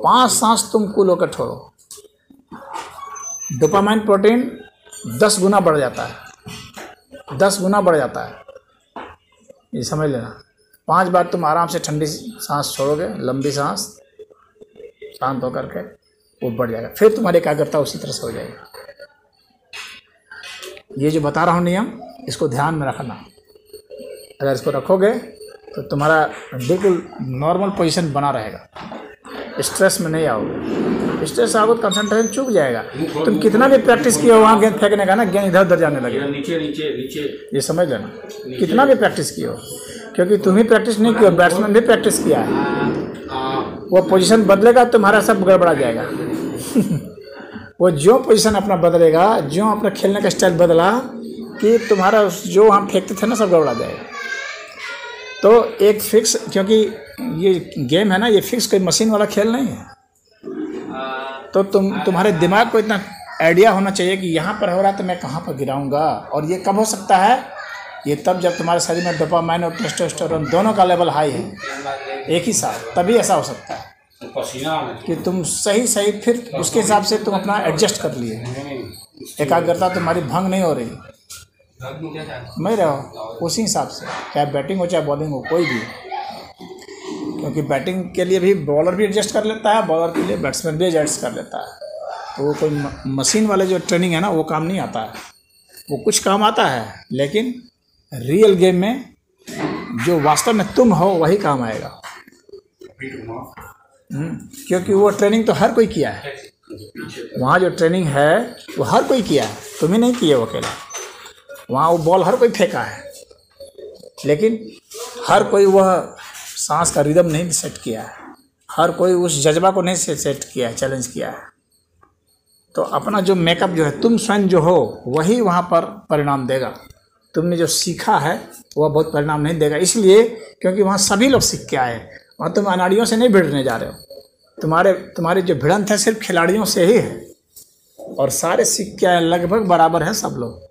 पाँच सांस तुम कूल होकर छोड़ो। डोपामाइन प्रोटीन दस गुना बढ़ जाता है। दस गुना बढ़ जाता है। ये समझ लेना। पाँच बार तुम आराम से ठंडी सांस छोड़ोगे, लंबी सांस, शांत होकर के वो बढ़ जाएगा। फिर तुम्हारी एकाग्रता उसी तरह से हो जाएगी। ये जो बता रहा हूँ नियम, इसको ध्यान में रखना। अगर इसको रखोगे तो तुम्हारा बिल्कुल नॉर्मल पोजीशन बना रहेगा। स्ट्रेस में नहीं आओगे। स्ट्रेस आओगे तो कंसंट्रेशन चूक जाएगा। तुम कितना भी प्रैक्टिस किए हो वहाँ गेंद फेंकने का ना गेंद इधर उधर जाने लगेगा नीचे नीचे नीचे। ये समझ लेना कितना भी प्रैक्टिस किए हो क्योंकि तुम ही प्रैक्टिस नहीं किया बैट्समैन भी प्रैक्टिस किया है। वो पोजीशन बदलेगा तुम्हारा सब गड़बड़ा जाएगा। वो जो पोजीशन अपना बदलेगा जो अपना खेलने का स्टाइल बदला कि तुम्हारा जो वहाँ फेंकते थे ना सब गड़बड़ा जाएगा। तो एक फिक्स क्योंकि ये गेम है ना ये फिक्स कोई मशीन वाला खेल नहीं है। तो तुम तुम्हारे दिमाग को इतना आइडिया होना चाहिए कि यहाँ पर हो रहा है तो मैं कहाँ पर गिराऊँगा? और ये कब हो सकता है? ये तब जब तुम्हारे शरीर में डोपामाइन और टेस्टोस्टेरोन दोनों का लेवल हाई है। एक ही साथ तभी ऐसा हो सकता है। कि तुम सही सही फिर उसके हिसाब से तुम अपना एडजस्ट कर लिए। एकाग्रता तुम्हारी भंग नहीं हो रही। समझ रहो उसी हिसाब से चाहे बैटिंग हो चाहे बॉलिंग हो कोई भी क्योंकि बैटिंग के लिए भी बॉलर भी एडजस्ट कर लेता है बॉलर के लिए बैट्समैन भी एडजस्ट कर लेता है। तो वो कोई मशीन वाले जो ट्रेनिंग है ना वो काम नहीं आता है। वो कुछ काम आता है लेकिन रियल गेम में जो वास्तव में तुम हो वही काम आएगा। हम्म, क्योंकि वो ट्रेनिंग तो हर कोई किया है। वहाँ जो ट्रेनिंग है वो हर कोई किया है। तुम ही नहीं किए वो अकेला। वहाँ वो बॉल हर कोई फेंका है। लेकिन हर कोई वह सांस का रिदम नहीं सेट किया है। हर कोई उस जज्बा को नहीं सेट किया है चैलेंज किया है। तो अपना जो मेकअप जो है, तुम स्वयं जो हो, वही वहाँ पर परिणाम देगा। तुमने जो सीखा है, वह बहुत परिणाम नहीं देगा। इसलिए क्योंकि वहाँ सभी लोग सीख के आए हैं। वहाँ तुम अनाड़ियों से नहीं भिड़ने जा रहे हो। तुम्हारे, तुम्हारी जो भिड़ंत है, सिर्फ़ खिलाड़ियों से ही है। और सारे सीख के आए लगभग बराबर हैं सब लोग।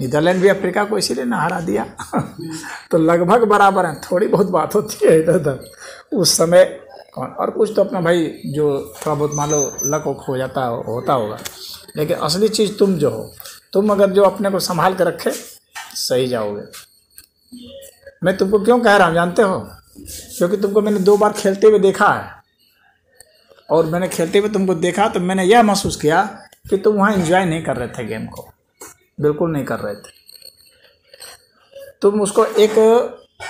नीदरलैंड भी अफ्रीका को इसीलिए ना हरा दिया। तो लगभग बराबर हैं थोड़ी बहुत बात होती है इधर उधर। उस समय कौन? और कुछ तो अपना भाई जो थोड़ा बहुत मान लो लक वक हो जाता हो, होता होगा। लेकिन असली चीज़ तुम जो हो तुम अगर जो अपने को संभाल कर रखे सही जाओगे। मैं तुमको क्यों कह रहा हूँ जानते हो? क्योंकि तुमको मैंने दो बार खेलते हुए देखा है। और मैंने खेलते हुए तुमको देखा तो मैंने यह महसूस किया कि तुम वहाँ इन्जॉय नहीं कर रहे थे गेम को। बिल्कुल नहीं कर रहे थे। तुम उसको एक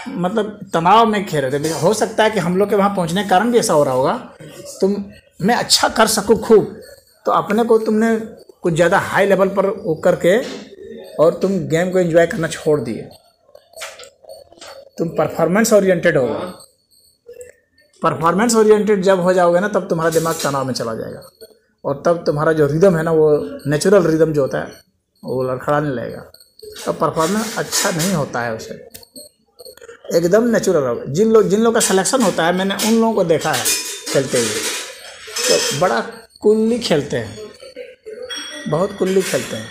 मतलब तनाव में खेल रहे थे। हो सकता है कि हम लोग के वहाँ पहुँचने के कारण भी ऐसा हो रहा होगा। तुम, मैं अच्छा कर सकूँ खूब तो अपने को तुमने कुछ ज़्यादा हाई लेवल पर वो करके और तुम गेम को एंजॉय करना छोड़ दिए। तुम परफॉर्मेंस ओरिएंटेड हो परफॉर्मेंस ओरिएंटेड जब हो जाओगे ना, तब तुम्हारा दिमाग तनाव में चला जाएगा। और तब तुम्हारा जो रिदम है ना, वो नेचुरल रिदम जो होता है वो लड़खड़ाने लगेगा। तो परफॉर्मेंस अच्छा नहीं होता है उसे। एकदम नेचुरल होगा। जिन लोग जिन लोग का सिलेक्शन होता है, मैंने उन लोगों को देखा है खेलते हुए। तो बड़ा कुल्ली खेलते हैं। बहुत कुल्ली खेलते हैं।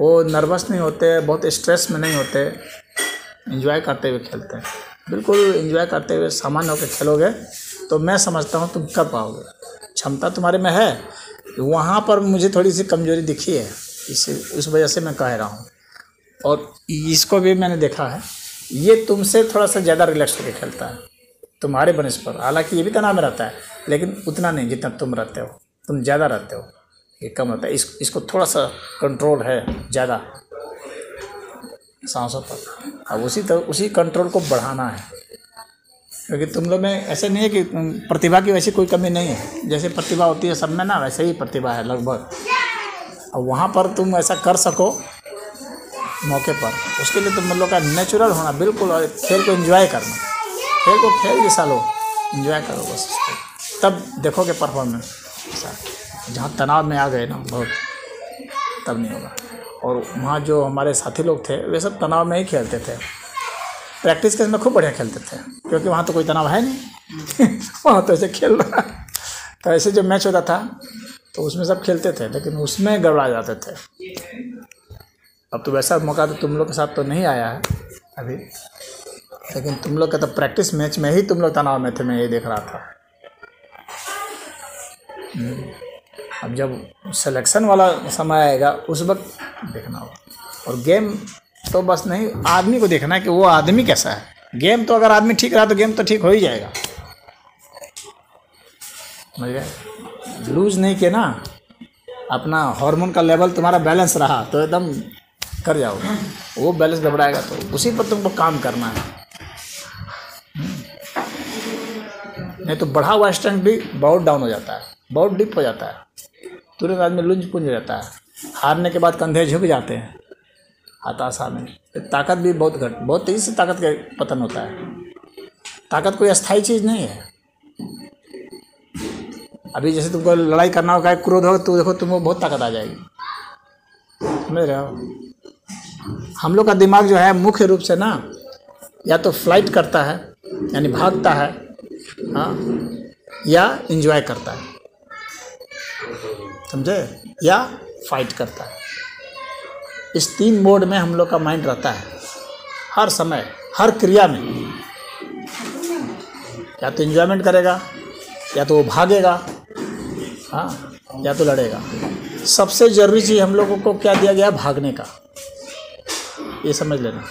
वो नर्वस नहीं होते, बहुत स्ट्रेस में नहीं होते। इंजॉय करते हुए खेलते हैं। बिल्कुल इंजॉय करते हुए सामान्य होकर खेलोगे तो मैं समझता हूँ तुम कर पाओगे क्षमता तुम्हारे में है। वहाँ पर मुझे थोड़ी सी कमज़ोरी दिखी है। इस उस वजह से मैं कह रहा हूँ। और इसको भी मैंने देखा है, ये तुमसे थोड़ा सा ज़्यादा रिलैक्स होकर खेलता है। तुम्हारे बनस पर, हालाँकि ये भी तनाव में रहता है, लेकिन उतना नहीं जितना तुम रहते हो। तुम ज़्यादा रहते हो, ये कम रहता है। इस, इसको थोड़ा सा कंट्रोल है ज़्यादा। सांसों पर। अब उसी तरह उसी कंट्रोल को बढ़ाना है। क्योंकि तुम लोग में ऐसे नहीं है कि, प्रतिभा की वैसी कोई कमी नहीं है। जैसे प्रतिभा होती है, सब में ना वैसे ही प्रतिभा है लगभग। और वहाँ पर तुम ऐसा कर सको मौके पर। उसके लिए तुम लोग का नेचुरल होना, बिल्कुल, और खेल को एंजॉय करना। खेल को खेल जैसा लो एंजॉय करो बस उसको। तब देखोगे परफॉर्मेंस जहाँ तनाव में आ गए ना, बहुत तब नहीं होगा। और वहाँ जो हमारे साथी लोग थे, वे सब तनाव में ही खेलते थे। प्रैक्टिस के में खूब बढ़िया खेलते थे, क्योंकि वहाँ तो कोई तनाव है नहीं। वहाँ तो ऐसे खेल रहा। तो ऐसे जब मैच होता था तो उसमें सब खेलते थे, लेकिन उसमें गड़बड़ा जाते थे। अब तो वैसा मौका तो तुम लोग के साथ तो नहीं आया है अभी। लेकिन तुम लोग का तो प्रैक्टिस मैच में ही तुम लोग तनाव में थे, मैं ये देख रहा था। हम्म। अब जब सिलेक्शन वाला समय आएगा, उस वक्त देखना होगा। और गेम तो बस नहीं, आदमी को देखना है कि वो आदमी कैसा है। गेम तो अगर आदमी ठीक रहा तो गेम तो ठीक हो ही जाएगा। समझ गए? लूज नहीं किया ना, अपना हार्मोन का लेवल तुम्हारा बैलेंस रहा तो एकदम कर जाओगे वो बैलेंस गड़बड़ाएगा तो उसी पर तुमको काम करना है। नहीं तो बढ़ा हुआ स्ट्रेंथ भी बहुत डाउन हो जाता है, बहुत डिप हो जाता है। तुरंत आदमी लुंज पुंज रहता है। हारने के बाद कंधे झुक जाते हैं। हताशा में फिर ताकत भी बहुत घट, बहुत तेज़ी से ताकत का पतन होता है। ताकत कोई अस्थाई चीज़ नहीं है। अभी जैसे तुमको लड़ाई करना होगा, क्रोध हो तो देखो तुमको बहुत ताकत आ जाएगी। समझ रहे हो? हम लोग का दिमाग जो है मुख्य रूप से ना, या तो फ़्लाइट करता है, यानी भागता है हाँ या इंजॉय करता है। समझे? या फाइट करता है। इस तीन मोड में हम लोग का माइंड रहता है। हर समय, हर क्रिया में। या तो इंजॉयमेंट करेगा, या तो वो भागेगा। हाँ या तो लड़ेगा। सबसे ज़रूरी चीज़ हम लोगों को क्या दिया गया? भागने का। ये समझ लेना।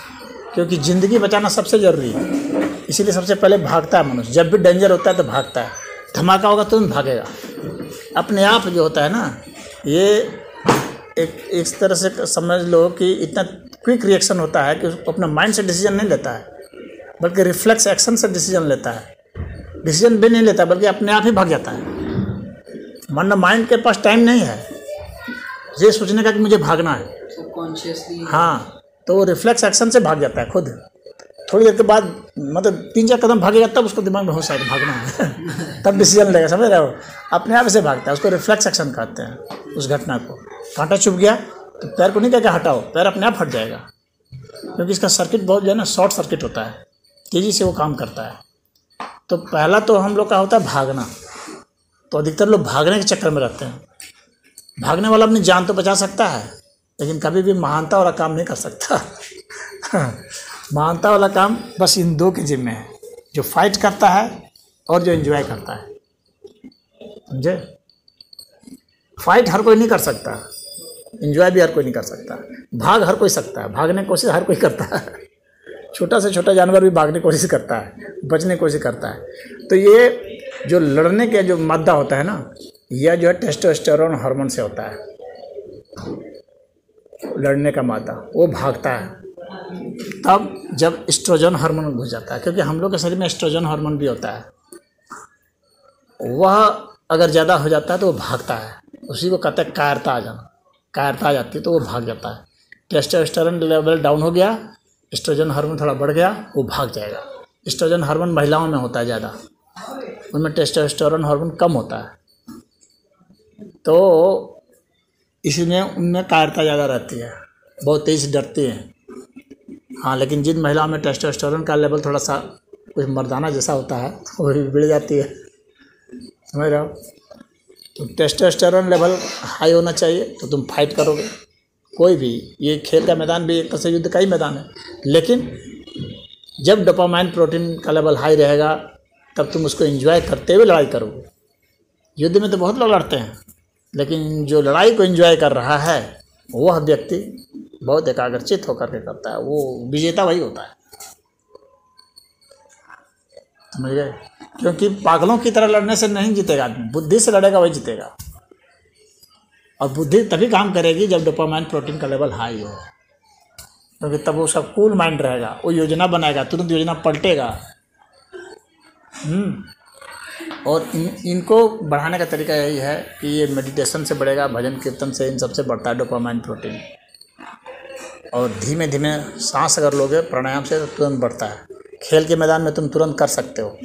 क्योंकि ज़िंदगी बचाना सबसे ज़रूरी है। इसीलिए सबसे पहले भागता है मनुष्य। जब भी डेंजर होता है तो भागता है। धमाका होगा तुरंत भागेगा। अपने आप जो होता है ना, ये एक इस तरह से समझ लो कि इतना क्विक रिएक्शन होता है कि अपने माइंड से डिसीज़न नहीं लेता है। बल्कि रिफ्लेक्स एक्शन से डिसीज़न लेता है। डिसीज़न भी नहीं लेता, बल्कि अपने आप ही भाग जाता है। वरना माइंड के पास टाइम नहीं है। ये सोचने का कि मुझे भागना है। सबकॉन्शियसली हाँ तो वो रिफ्लेक्स एक्शन से भाग जाता है खुद। थोड़ी देर के बाद मतलब तीन चार कदम भागेगा तब उसको दिमाग में होश आएगा भागना है। तब डिसीज़न लेगा समझ रहे हो? अपने आप से भागता है उसको रिफ्लेक्स एक्शन कहते हैं उस घटना को। कांटा चुप गया तो पैर को नहीं कह के हटाओ पैर अपने आप हट जाएगा। क्योंकि इसका सर्किट बहुत जो है ना शॉर्ट सर्किट होता है। तेज़ी से वो काम करता है। तो पहला तो हम लोग का होता है भागना। तो अधिकतर लोग भागने के चक्कर में रहते हैं। भागने वाला अपनी जान तो बचा सकता है, लेकिन कभी भी महानता वाला काम नहीं कर सकता। महानता वाला काम बस इन दो के जिम्मे है, जो फाइट करता है और जो एंजॉय करता है। समझे? फाइट हर कोई नहीं कर सकता एंजॉय भी हर कोई नहीं कर सकता। भाग हर कोई सकता है, भागने की कोशिश हर कोई करता है। छोटा से छोटा जानवर भी भागने की कोशिश करता है, बचने की कोशिश करता है। तो ये जो लड़ने का जो मादा होता है ना, यह जो है टेस्टोस्टेरोन हार्मोन से होता है। लड़ने का मादा, वो भागता है। तब जब एस्ट्रोजन हार्मोन घुस जाता है, क्योंकि हम लोग के शरीर में एस्ट्रोजन हार्मोन भी होता है। वह अगर ज़्यादा हो जाता है तो वो भागता है। उसी को कहते हैं कायरता आ जाना कायरता आ जाती है तो वो भाग जाता है। टेस्टोस्टेरोन लेवल डाउन हो गया एस्ट्रोजन हार्मोन थोड़ा बढ़ गया, वो भाग जाएगा। एस्ट्रोजन हार्मोन महिलाओं में होता है ज़्यादा। उनमें टेस्टोस्टेरोन हार्मोन कम होता है। तो इसमें उनमें कायरता ज़्यादा रहती है, बहुत तेज़ डरती हैं। हाँ लेकिन जिन महिलाओं में टेस्टोस्टेरोन का लेवल थोड़ा सा कुछ मर्दाना जैसा होता है वो भी बिगड़ जाती है। समझ रहे हो? तो टेस्टोस्टेरोन लेवल हाई होना चाहिए तो तुम फाइट करोगे। कोई भी, ये खेल का मैदान भी, एक तरह युद्ध का ही मैदान है। लेकिन जब डोपामाइन प्रोटीन का लेवल हाई रहेगा तब तुम उसको एंजॉय करते हुए लड़ाई करोगे युद्ध में तो बहुत लोग लड़ते हैं, लेकिन जो लड़ाई को एंजॉय कर रहा है, वह व्यक्ति बहुत एकाग्रचित होकर के करता है। वो विजेता वही होता है। समझ गए? क्योंकि पागलों की तरह लड़ने से नहीं जीतेगा, बुद्धि से लड़ेगा, वही जीतेगा। और बुद्धि तभी काम करेगी जब डोपामाइन प्रोटीन का लेवल हाई हो। क्योंकि तब सब कूल माइंड रहेगा, वो योजना बनाएगा, तुरंत योजना पलटेगा। और इन, इनको बढ़ाने का तरीका यही है कि ये मेडिटेशन से बढ़ेगा, भजन कीर्तन से इन सबसे बढ़ता है डोपामाइन प्रोटीन और धीमे धीमे सांस अगर लोगे, प्राणायाम से तो तुरंत बढ़ता है। खेल के मैदान में तुम तुरंत कर सकते हो।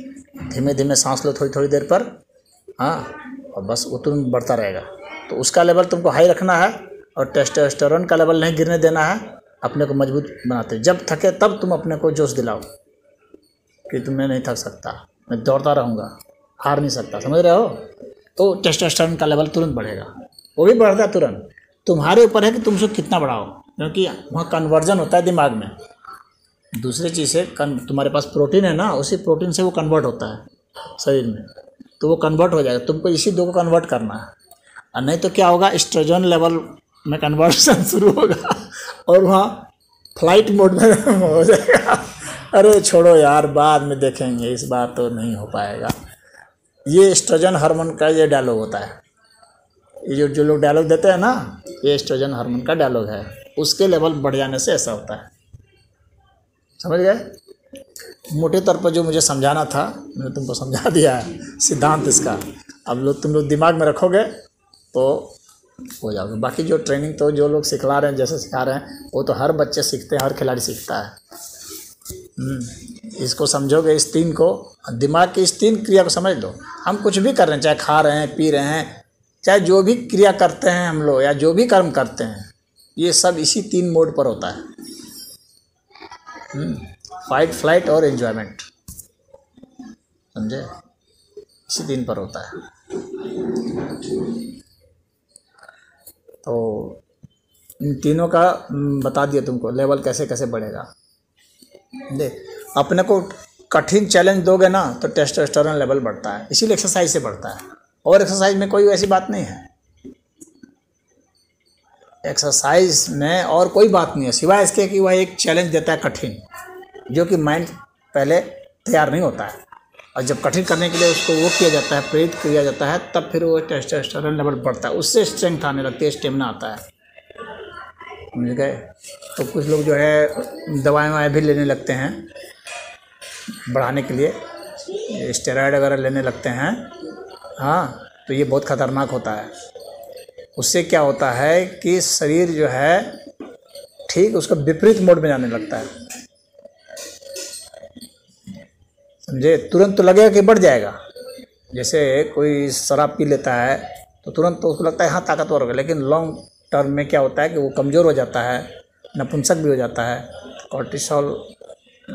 धीमे धीमे सांस लो थोड़ी थोड़ी देर पर हाँ और बस वो तुरंत बढ़ता रहेगा। तो उसका लेवल तुमको हाई रखना है और टेस्टोस्टेरोन का लेवल नहीं गिरने देना है। अपने को मज़बूत बनाते जब थके तब तुम अपने को जोश दिलाओ कि तुम्हें नहीं थक सकता। मैं दौड़ता रहूँगा। हार नहीं सकता, समझ रहे हो? तो टेस्टोस्टेरोन का लेवल तुरंत बढ़ेगा। वो भी बढ़ता तुरंत। तुम्हारे ऊपर है कि तुम उसको कितना बढ़ाओ? क्योंकि वहाँ कन्वर्जन होता है दिमाग में। दूसरी चीज़ से तुम्हारे पास प्रोटीन है ना, उसी प्रोटीन से वो कन्वर्ट होता है शरीर में। तो वो कन्वर्ट हो जाएगा। तुमको इसी दो को कन्वर्ट करना है। और नहीं तो क्या होगा स्ट्रोजन लेवल में कन्वर्सन शुरू होगा और वहाँ फ़्लाइट मोड में हो जाएगा। अरे छोड़ो यार, बाद में देखेंगे, इस बार तो नहीं हो पाएगा। ये स्ट्रोजन हार्मोन का ये डायलॉग होता है। ये जो जो लोग डायलॉग देते हैं ना, ये स्ट्रोजन हार्मोन का डायलॉग है। उसके लेवल बढ़ जाने से ऐसा होता है। समझ गए? मोटे तौर पर जो मुझे समझाना था, मैंने तुमको समझा दिया है, सिद्धांत इसका। अब लोग तुम लोग दिमाग में रखोगे तो हो जाओगे। बाकी जो ट्रेनिंग तो जो लोग सिखला रहे हैं, जैसे सिखा रहे हैं, वो तो हर बच्चे सीखते हैं, हर खिलाड़ी सीखता है। इसको समझोगे इस तीन को दिमाग की इस तीन क्रिया को समझ लो। हम कुछ भी कर रहे हैं चाहे खा रहे हैं पी रहे हैं चाहे जो भी क्रिया करते हैं हम लोग या जो भी कर्म करते हैं ये सब इसी तीन मोड पर होता है। फाइट फ़्लाइट और एंजॉयमेंट समझे? इसी तीन पर होता है। तो इन तीनों का हम्म, बता दिया तुमको लेवल कैसे कैसे बढ़ेगा। देख अपने को कठिन चैलेंज दोगे ना तो टेस्टोस्टेरोन लेवल बढ़ता है। इसीलिए एक्सरसाइज से बढ़ता है। और एक्सरसाइज में कोई ऐसी बात नहीं है। एक्सरसाइज में और कोई बात नहीं है। सिवाय इसके कि वह एक चैलेंज देता है कठिन, जो कि माइंड पहले तैयार नहीं होता है। और जब कठिन करने के लिए उसको वो किया जाता है, प्रेरित किया जाता है, तब फिर वो टेस्टोस्टेरोन लेवल बढ़ता है। उससे स्ट्रेंथ आने लगती है स्टेमिना आता है। समझ गए। तो कुछ लोग जो है दवाएँ वाएँ भी लेने लगते हैं बढ़ाने के लिए। स्टेरॉयड वगैरह लेने लगते हैं। हाँ तो ये बहुत ख़तरनाक होता है। उससे क्या होता है कि शरीर जो है, ठीक उसका विपरीत मोड में जाने लगता है। समझे? तुरंत तो लगेगा कि बढ़ जाएगा। जैसे कोई शराब पी लेता है तो तुरंत तो उसको लगता है हाँ ताकतवर होगा लेकिन लॉन्ग टर्म में क्या होता है कि वो कमज़ोर हो जाता है, नपुंसक भी हो जाता है। कॉर्टिसोल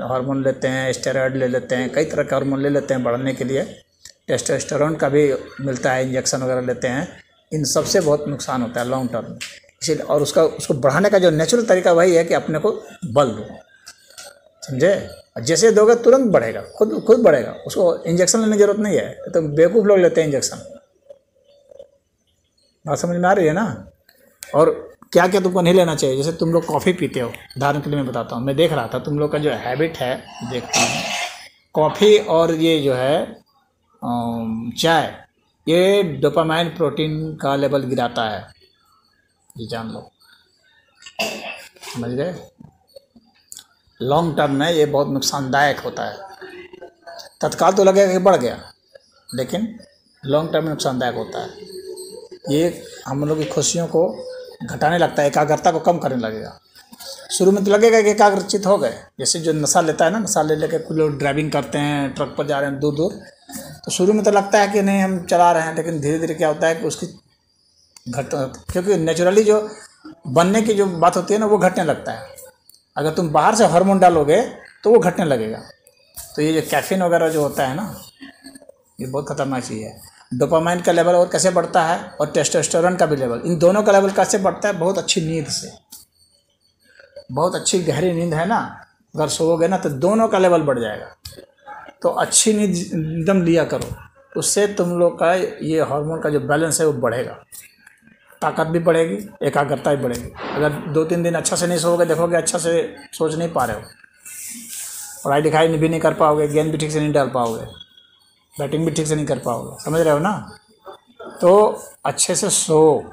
हार्मोन लेते हैं, स्टेरॉयड ले लेते हैं, कई तरह के हार्मोन ले लेते हैं बढ़ने के लिए। टेस्टोस्टेरोन का भी मिलता है, इंजेक्शन वगैरह लेते हैं। इन सबसे बहुत नुकसान होता है लॉन्ग टर्म में इसीलिए और उसका, उसको बढ़ाने का जो नेचुरल तरीका वही है कि अपने को बल दो। समझे? जैसे दोगे तुरंत बढ़ेगा, खुद खुद बढ़ेगा। उसको इंजेक्शन लेने की ज़रूरत नहीं है तो बेवकूफ़ लोग लेते हैं इंजेक्शन। बात समझ में आ रही है ना? और क्या क्या तुमको नहीं लेना चाहिए? जैसे तुम लोग कॉफ़ी पीते हो। उदाहरण के लिए मैं बताता हूँ। मैं देख रहा था, तुम लोग का जो हैबिट है, देखता हूँ। कॉफ़ी और ये जो है चाय, ये डोपामाइन प्रोटीन का लेवल गिराता है। ये जान लो। समझ गए? लॉन्ग टर्म में ये बहुत नुकसानदायक होता है। तत्काल तो लगेगा कि बढ़ गया, लेकिन लॉन्ग टर्म में नुकसानदायक होता है। ये हम लोग की खुशियों को घटाने लगता है, एकाग्रता को कम करने लगेगा। शुरू में तो लगेगा कि एकाग्रचित हो गए, जैसे जो नशा लेता है ना, नशा ले लेकर कुछ लोग ड्राइविंग करते हैं ट्रक पर जा रहे हैं दूर दूर तो शुरू में तो लगता है कि नहीं, हम चला रहे हैं, लेकिन धीरे धीरे क्या होता है कि उसकी घट, क्योंकि नेचुरली जो बनने की जो बात होती है ना, वो घटने लगता है। अगर तुम बाहर से हार्मोन डालोगे तो वो घटने लगेगा। तो ये जो कैफीन वगैरह जो होता है ना, ये बहुत खतरनाक चीज़ है। डोपामाइन का लेवल और कैसे बढ़ता है और टेस्टोस्टेरोन का भी लेवल इन दोनों का लेवल कैसे बढ़ता है? बहुत अच्छी नींद से। बहुत अच्छी गहरी नींद है ना? अगर सोओगे ना तो दोनों का लेवल बढ़ जाएगा। तो अच्छी नींद एकदम लिया करो। उससे तुम लोग का ये हार्मोन का जो बैलेंस है वो बढ़ेगा। ताकत भी बढ़ेगी, एकाग्रता भी बढ़ेगी। अगर दो तीन दिन अच्छा से नहीं सोओगे, देखोगे अच्छा से सोच नहीं पा रहे हो। पढ़ाई लिखाई भी नहीं कर पाओगे गेंद भी ठीक से नहीं डाल पाओगे। बैटिंग भी ठीक से नहीं कर पाओगे। समझ रहे हो ना? तो अच्छे से सो।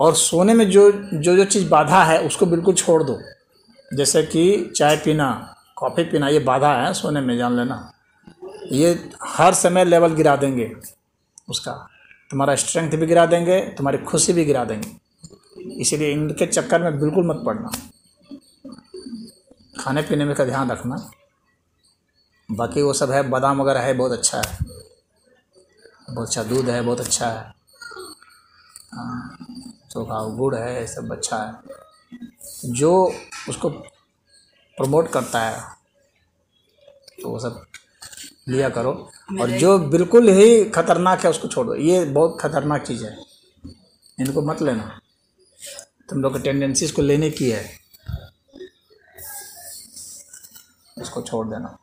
और सोने में जो जो जो चीज़ बाधा है, उसको बिल्कुल छोड़ दो। जैसे कि चाय पीना, कॉफ़ी पीना, ये बाधा है सोने में, जान लेना। ये हर समय लेवल गिरा देंगे उसका। तुम्हारा स्ट्रेंथ भी गिरा देंगे, तुम्हारी खुशी भी गिरा देंगे। इसीलिए इनके चक्कर में बिल्कुल मत पड़ना। खाने पीने में का ध्यान रखना। बाकी वो सब है बादाम वगैरह है बहुत अच्छा है। बहुत अच्छा दूध है बहुत अच्छा है। हाँ, चोखा गुड़ है सब अच्छा है। जो उसको प्रमोट करता है तो वो सब लिया करो। और जो बिल्कुल ही खतरनाक है उसको छोड़ो ये बहुत खतरनाक चीज़ है। इनको मत लेना। तुम लोग की टेंडेंसी इसको लेने की है। उसको छोड़ देना।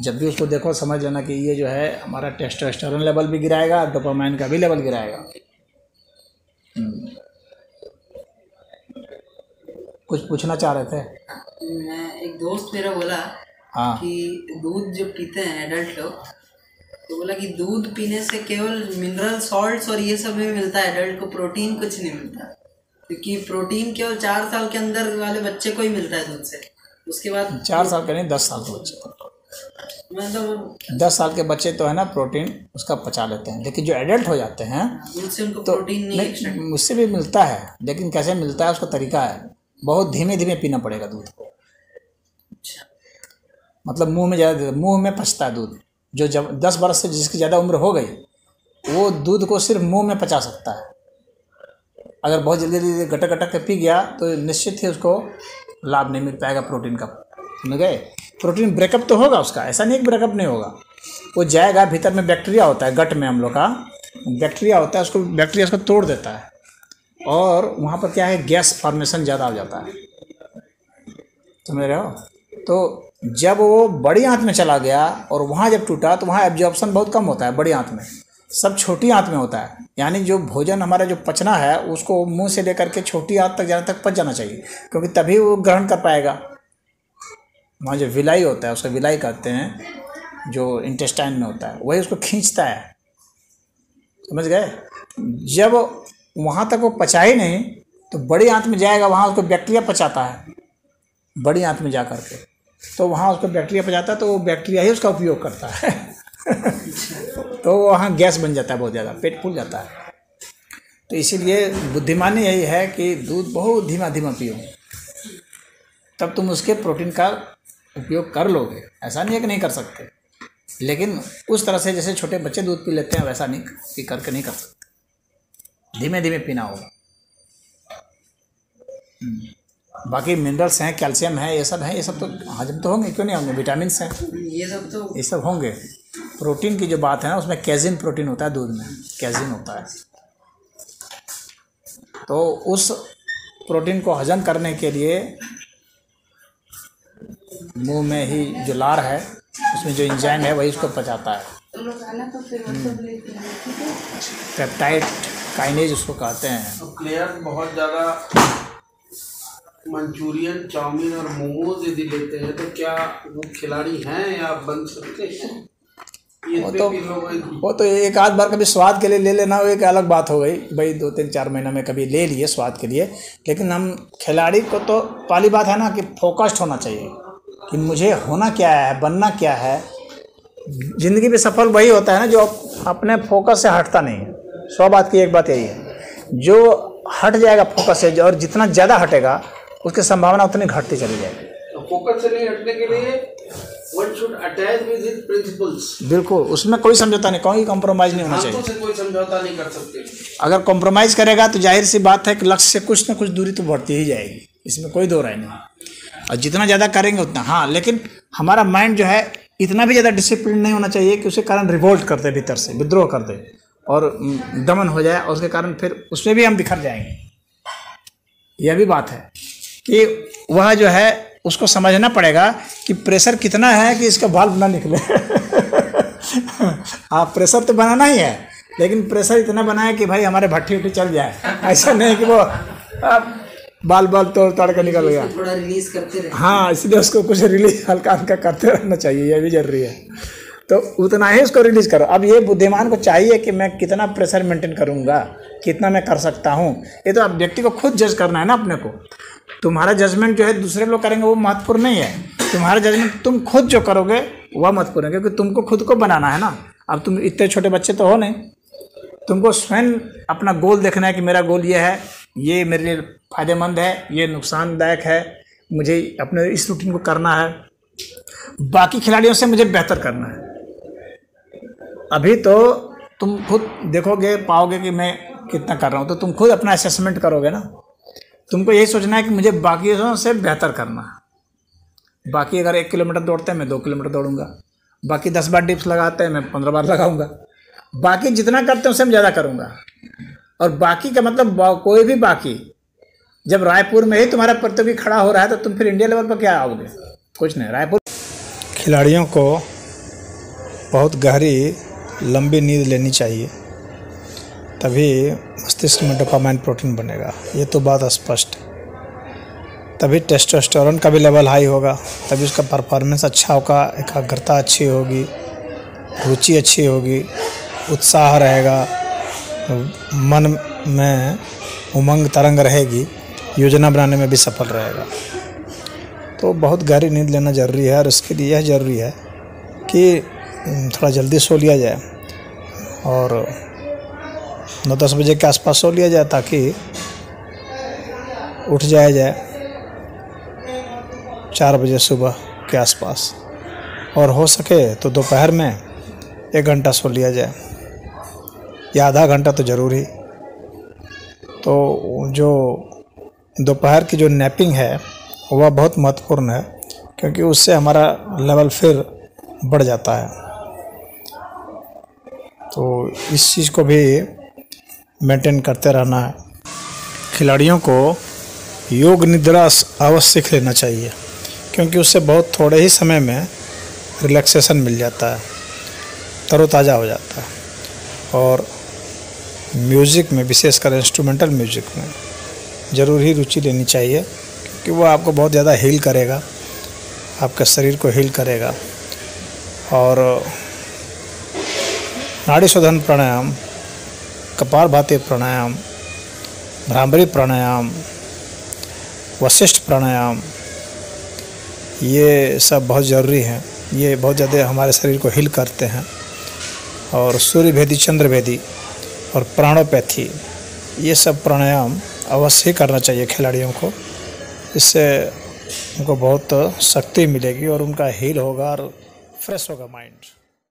जब भी उसको देखो समझ लेना कि ये जो है हमारा टेस्टोस्टेरोन लेवल भी गिराएगा डोपामाइन का भी लेवल गिराएगा। हम्म। कुछ पूछना चाह रहे थे? मैं एक दोस्त मेरा बोला हाँ। कि दूध जो पीते हैं एडल्ट लोग तो बोला कि दूध पीने से केवल मिनरल सॉल्ट्स और ये सब भी मिलता है एडल्ट को प्रोटीन कुछ नहीं मिलता। क्योंकि प्रोटीन केवल चार साल के अंदर वाले बच्चे को ही मिलता है दूध से। उसके बाद चार साल के नहीं दस साल के बच्चे मतलब दस साल के बच्चे तो है ना प्रोटीन उसका पचा लेते हैं। लेकिन जो एडल्ट हो जाते हैं उनको तो प्रोटीन नहीं नहीं उससे भी मिलता है लेकिन कैसे मिलता है उसका तरीका है। बहुत धीमे धीमे पीना पड़ेगा दूध को। अच्छा। मतलब मुँह में ज़्यादा मुँह में पचता है दूध। जो जब दस बरस से जिसकी ज़्यादा उम्र हो गई वो दूध को सिर्फ़ मुँह में पचा सकता है। अगर बहुत जल्दी जल्दी गटक गटक के पी गया तो निश्चित ही उसको लाभ नहीं मिल पाएगा प्रोटीन का। समझ गए? प्रोटीन ब्रेकअप तो होगा उसका, ऐसा नहीं ब्रेकअप नहीं होगा। वो जाएगा, भीतर में बैक्टीरिया होता है, गट में हम लोग का। बैक्टीरिया होता है, उसको, बैक्टीरिया उसको तोड़ देता है। और वहाँ पर क्या है, गैस फॉर्मेशन ज़्यादा हो जाता है। समझ रहे हो? तो जब वो बड़ी आंत में चला गया और वहाँ जब टूटा तो वहाँ एब्जॉर्प्शन बहुत कम होता है, बड़ी आंत में। सब छोटी आंत में होता है। यानी जो भोजन हमारा जो पचना है, उसको मुँह से लेकर के छोटी आंत तक जाने तक पच जाना चाहिए, क्योंकि तभी वो ग्रहण कर पाएगा। वहाँ जो विलाई होता है, उसको विलाई कहते हैं, जो इंटेस्टाइन में होता है, वही उसको खींचता है। समझ गए? जब वहाँ तक वो पचा ही नहीं तो बड़ी आंत में जाएगा, वहाँ उसको बैक्टीरिया पचाता है। बड़ी आंत में जा कर के। तो वहाँ उसको बैक्टीरिया पचाता है तो वो बैक्टीरिया ही उसका उपयोग करता है। तो वहाँ गैस बन जाता है बहुत ज़्यादा, पेट फूल जाता है। तो इसीलिए बुद्धिमानी यही है कि दूध बहुत धीमा धीमा पियो। तब तुम उसके प्रोटीन का उपयोग कर लोगे ऐसा नहीं है कि नहीं कर सकते। लेकिन उस तरह से जैसे छोटे बच्चे दूध पी लेते हैं वैसा नहीं पी करके नहीं कर सकते। धीमे धीमे पीना होगा। हम्म। बाकी मिनरल्स हैं कैल्शियम है ये सब है ये सब तो हजम तो होंगे क्यों नहीं होंगे? विटामिन हैं। ये सब तो ये सब होंगे। प्रोटीन की जो बात है ना उसमें कैजिन प्रोटीन होता है दूध में। कैजिन होता है। तो उस प्रोटीन को हजम करने के लिए मुँह में ही जो लार है उसमें जो इंजाइम है वही उसको पचाता है। पेप्टाइड काइनेज उसको कहते हैं। तो प्लेयर बहुत ज़्यादा मंचूरियन चाउमीन और मोमोज यदि लेते हैं तो क्या वो खिलाड़ी हैं या बन सकते हैं? वो तो वो तो एक आध बार कभी स्वाद के लिए ले लेना वो एक अलग बात हो गई। भाई दो तीन चार महीना में कभी ले लिए स्वाद के लिए। लेकिन हम खिलाड़ी को तो पहली बात है ना कि फोकस्ड होना चाहिए। कि मुझे होना क्या है बनना क्या है। ज़िंदगी में सफल वही होता है ना जो अपने फोकस से हटता नहीं है। सौ बात की एक बात यही है। जो हट जाएगा फोकस से और जितना ज़्यादा हटेगा उसकी संभावना उतनी घटती चली जाएगी। तो फोकस से नहीं हटने के लिए one should attach with his principles बिल्कुल उसमें कोई समझौता नहीं कोई कॉम्प्रोमाइज़ नहीं होना चाहिए। से कोई समझौता नहीं कर सकते। अगर कॉम्प्रोमाइज़ करेगा तो ज़ाहिर सी बात है कि लक्ष्य से कुछ ना कुछ दूरी तो बढ़ती ही जाएगी। इसमें कोई दो राय नहीं। और जितना ज़्यादा करेंगे उतना। हाँ लेकिन हमारा माइंड जो है, इतना भी ज़्यादा डिसिप्लिन नहीं होना चाहिए कि उसके कारण रिवोल्ट कर दे भीतर से विद्रोह कर दे और दमन हो जाए और उसके कारण फिर उसमें भी हम बिखर जाएँगे। यह भी बात है कि वह जो है, उसको समझना पड़ेगा कि प्रेशर कितना है कि इसका वाल्व ना निकले। हाँ प्रेशर तो बनाना ही है, लेकिन प्रेशर इतना बनाए कि भाई हमारे भट्टी उट्टी चल जाए। ऐसा नहीं कि वो अब बाल बाल तोड़ ताड़ कर निकल गया। थोड़ा रिलीज़ करते रहे। हाँ इसलिए उसको कुछ रिलीज़ हल्का हल्का करते रहना चाहिए यह भी ज़रूरी है। तो उतना ही उसको रिलीज़ करो। अब ये बुद्धिमान को चाहिए कि मैं कितना प्रेशर मेंटेन करूँगा कितना मैं कर सकता हूँ। ये तो अब व्यक्ति को खुद जज करना है ना अपने को। तुम्हारा जजमेंट जो है दूसरे लोग करेंगे वो महत्वपूर्ण नहीं है। तुम्हारा जजमेंट तुम खुद जो करोगे वह महत्वपूर्ण है क्योंकि तुमको खुद को बनाना है ना। अब तुम इतने छोटे बच्चे तो हो नहीं। तुमको स्वयं अपना गोल देखना है कि मेरा गोल ये है ये मेरे लिए फ़ायदेमंद है, ये नुकसानदायक है, मुझे अपने इस रूटीन को करना है। बाकी खिलाड़ियों से मुझे बेहतर करना है। अभी तो तुम खुद देखोगे, पाओगे कि मैं कितना कर रहा हूँ तो तुम खुद अपना असेसमेंट करोगे ना। तुमको यही सोचना है कि मुझे बाकियों से बेहतर करना है। बाकी अगर एक किलोमीटर दौड़ते हैं, मैं दो किलोमीटर दौड़ूँगा। बाकी दस बार डिप्स लगाते हैं, मैं पंद्रह बार लगाऊँगा। बाकी जितना करते हैं उससे मैं ज़्यादा करूँगा। और बाकी का मतलब कोई भी बाकी, जब रायपुर में ही तुम्हारा प्रतियोगी खड़ा हो रहा है तो तुम फिर इंडिया लेवल पर क्या आओगे? कुछ नहीं, रायपुर खिलाड़ियों को बहुत गहरी, लंबी नींद लेनी चाहिए, तभी मस्तिष्क में डोपामाइन प्रोटीन बनेगा। ये तो बात स्पष्ट। तभी टेस्टोस्टेरोन का भी लेवल हाई होगा, तभी उसका परफॉर्मेंस अच्छा होगा, एकाग्रता अच्छी होगी, रुचि अच्छी होगी, उत्साह रहेगा। मन में उमंग तरंग रहेगी, योजना बनाने में भी सफल रहेगा। तो बहुत गहरी नींद लेना ज़रूरी है और उसके लिए यह ज़रूरी है कि थोड़ा जल्दी सो लिया जाए और नौ दस बजे के आसपास सो लिया जाए ताकि उठ जाया जाए चार बजे सुबह के आसपास। और हो सके तो दोपहर में एक घंटा सो लिया जाए। या आधा घंटा तो ज़रूर तो जो दोपहर की जो नैपिंग है, वह बहुत महत्वपूर्ण है, क्योंकि उससे हमारा लेवल फिर बढ़ जाता है। तो इस चीज़ को भी मेंटेन करते रहना है। खिलाड़ियों को योग निद्रा अवश्य लेना चाहिए, क्योंकि उससे बहुत थोड़े ही समय में रिलैक्सेशन मिल जाता है, तरोताज़ा हो जाता है। और म्यूज़िक में, विशेषकर इंस्ट्रूमेंटल म्यूज़िक में, ज़रूर ही रुचि लेनी चाहिए, क्योंकि वो आपको बहुत ज़्यादा हील करेगा, आपके शरीर को हील करेगा। और, नाड़ी शोधन प्राणायाम कपार भाती प्राणायाम भ्रामरी प्राणायाम, वशिष्ठ प्राणायाम, ये सब बहुत ज़रूरी हैं। ये बहुत ज़्यादा हमारे शरीर को हील करते हैं। और सूर्य भेदी, चंद्र भेदी और प्राणोपैथी, ये सब प्राणायाम अवश्य करना चाहिए खिलाड़ियों को। इससे उनको बहुत शक्ति मिलेगी और उनका हील होगा और फ्रेश होगा माइंड